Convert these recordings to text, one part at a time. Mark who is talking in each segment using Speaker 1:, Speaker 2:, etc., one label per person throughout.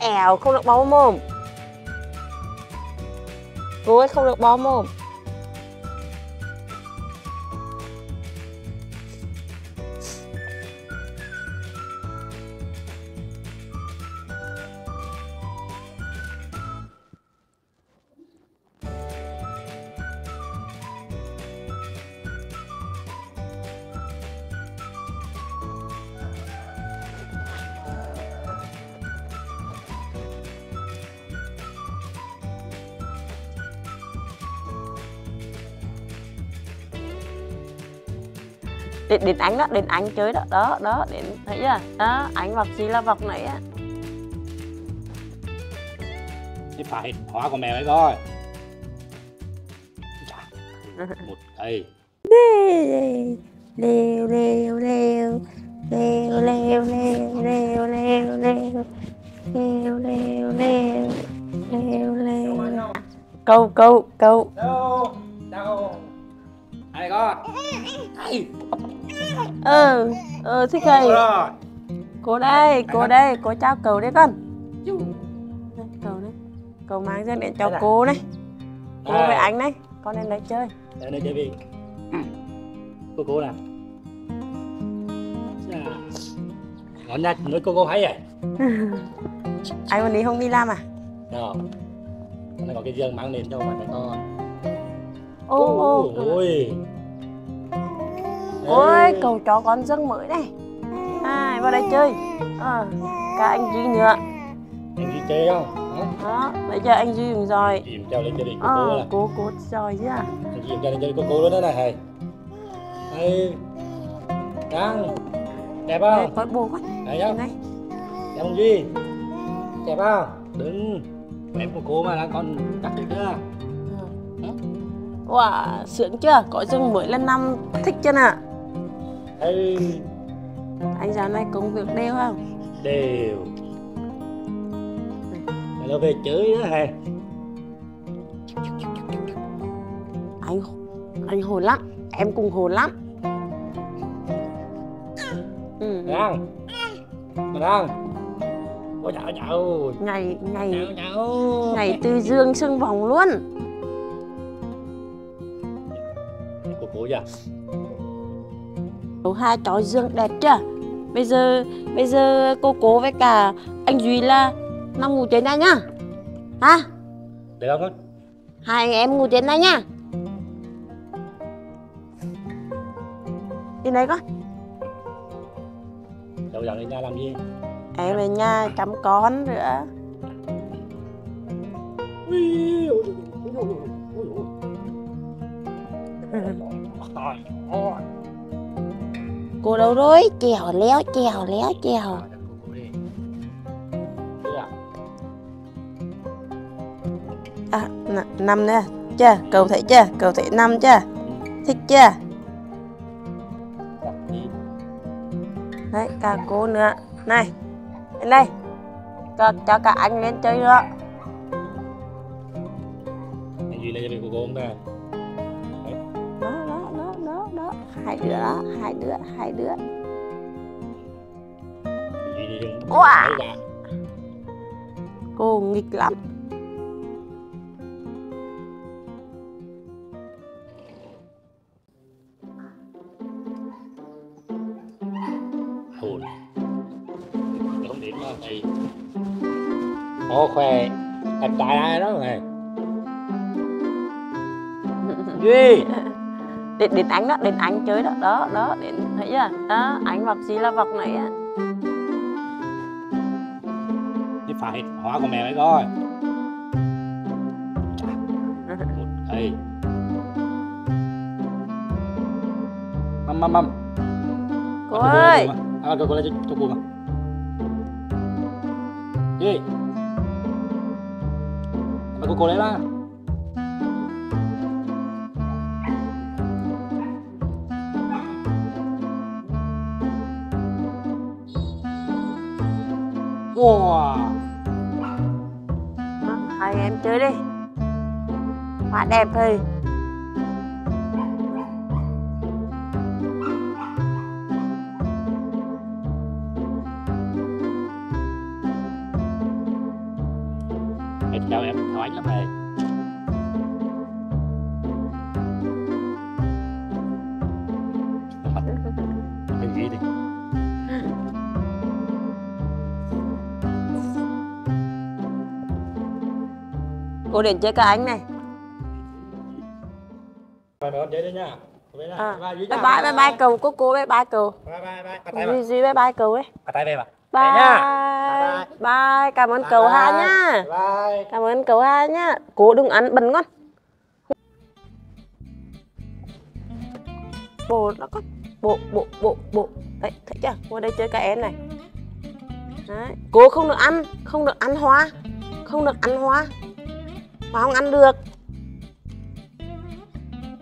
Speaker 1: ẻo không được bó mồm. Cô ấy không được bó mồm. Đến đến anh đó đến anh chơi đó đó đó đến thấy chưa đó anh vọc gì là vọc nấy á
Speaker 2: cái phải hóa của mẹ đấy coi một cây
Speaker 1: leo leo leo leo leo leo leo leo leo leo leo leo leo leo câu câu câu
Speaker 2: đâu đâu ai con ai
Speaker 1: ờ ờ thích
Speaker 2: cây
Speaker 1: cô đây cô đây cô trao cầu đấy con. Đây, cầu đấy. Cầu mang ra để cho cô này cô với à. anh đấy con lên đây chơi.
Speaker 2: Lên đây chơi đi. Ừ. Cô cô nào Ngon nha, nói cô cô thấy vậy?
Speaker 1: Anh còn đi không đi làm à?
Speaker 2: Đâu. Nó có cái giường mang lên cho mà nó to
Speaker 1: Ô ô.
Speaker 2: Ôi
Speaker 1: ôi cầu cho con dân mới này. À vào đây chơi. À, cả anh duy nữa.
Speaker 2: Anh đi chơi không?
Speaker 1: Đó bây giờ anh duy rồi
Speaker 2: Dìm treo lên cho đi cô
Speaker 1: à,
Speaker 2: cô nè
Speaker 1: cô cô rồi chứ à?
Speaker 2: Anh dìm treo lên cho đi cô cô luôn đó nè hay hay đang đẹp không?
Speaker 1: Bố con
Speaker 2: đấy
Speaker 1: Nhìn
Speaker 2: không
Speaker 1: này.
Speaker 2: Đẹp không duy đẹp không? Đừng em của cô mà đang còn cắt được chưa?
Speaker 1: Wow sướng chưa? Có dân mới lần năm thích chưa nè
Speaker 2: hay
Speaker 1: anh dạo này công việc đều không?
Speaker 2: Đều. Nó về chơi đó hay
Speaker 1: anh anh hồn lắm. Em cùng hồn lắm. Ừ.
Speaker 2: đang đang ôi chào chào
Speaker 1: ngày ngày
Speaker 2: chào chào
Speaker 1: ngày từ dương sưng vòng luôn.
Speaker 2: Cô cô giờ
Speaker 1: Cậu hai chó dương đẹp chưa? Bây giờ bây giờ cô cố với cả anh duy là nằm ngủ trên đây nhá. Hả?
Speaker 2: Được không con
Speaker 1: hai anh em ngủ trên đây nhá. Đi đây con.
Speaker 2: Đâu dạo lên nhà làm gì?
Speaker 1: Em về nhà chăm con nữa.
Speaker 2: Ui. Ôi, ôi
Speaker 1: cô đâu rồi chèo léo chèo léo chèo.
Speaker 2: À?
Speaker 1: năm nè nữa. Chưa? Cầu thấy chưa? Cầu thấy năm chưa? Thích chưa? Đấy cả cô nữa. Này lên đây. Cho, cho cả anh lên chơi nữa
Speaker 2: Anh Duy lên cho mình cô cô không
Speaker 1: ta? hai đứa hai đứa hai đứa. Wow. cô nghịch lắm.
Speaker 2: Hồn không đến mà thì khó thật tài đó rồi Duy.
Speaker 1: đến đến anh đó đến anh chơi đó đó đó đến thấy chưa? Đó anh vọc gì là vọc này á.
Speaker 2: Cái phải hóa của mẹ đấy coi. Một cây mâm mâm mâm.
Speaker 1: Cô ơi.
Speaker 2: à, cô cô lên cho, cô mà. Mà cô cô lấy ra Wow.
Speaker 1: Hai em chơi đi hoa đẹp thôi
Speaker 2: chào em chào anh lắm này
Speaker 1: cô đến chơi cả anh này
Speaker 2: Bye bye nha. Bye bye.
Speaker 1: à,
Speaker 2: Bye
Speaker 1: bye
Speaker 2: bye.
Speaker 1: bye bye bye cầu cô cô bye bye cầu
Speaker 2: Bye bye bye.
Speaker 1: Duy duy bye bye cầu ấy bye
Speaker 2: nha.
Speaker 1: bye bye cảm ơn cầu ha nhá
Speaker 2: Bye.
Speaker 1: cảm ơn cầu ha nhá cô đừng ăn bẩn ngon bộ nó có bộ bộ bộ bộ đấy thấy chưa cô đây chơi cả em này đấy. cô không được ăn không được ăn hoa không được ăn hoa mà không ăn được.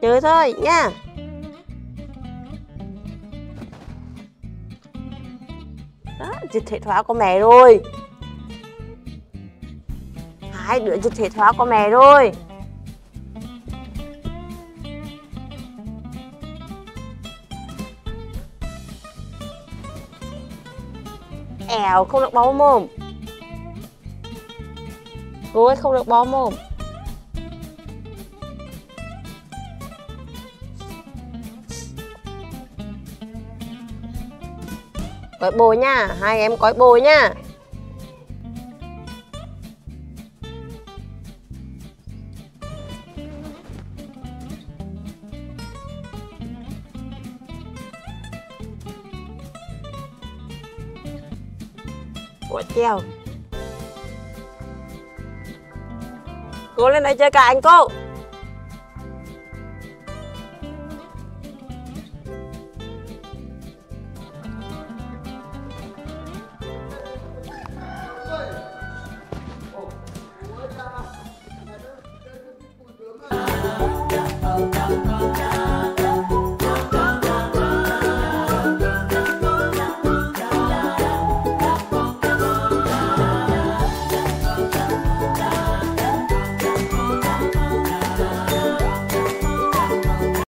Speaker 1: Chơi thôi nha đó, dịch thể thoá của mẹ rồi. Hai đứa dịch thể thoá của mẹ rồi. Ẻo, không được bó mồm. Cô ấy không được bó mồm. Cõi bồ nha, hai em cõi bồ nha. Ủa treo Cô lên đây chơi cả anh cô.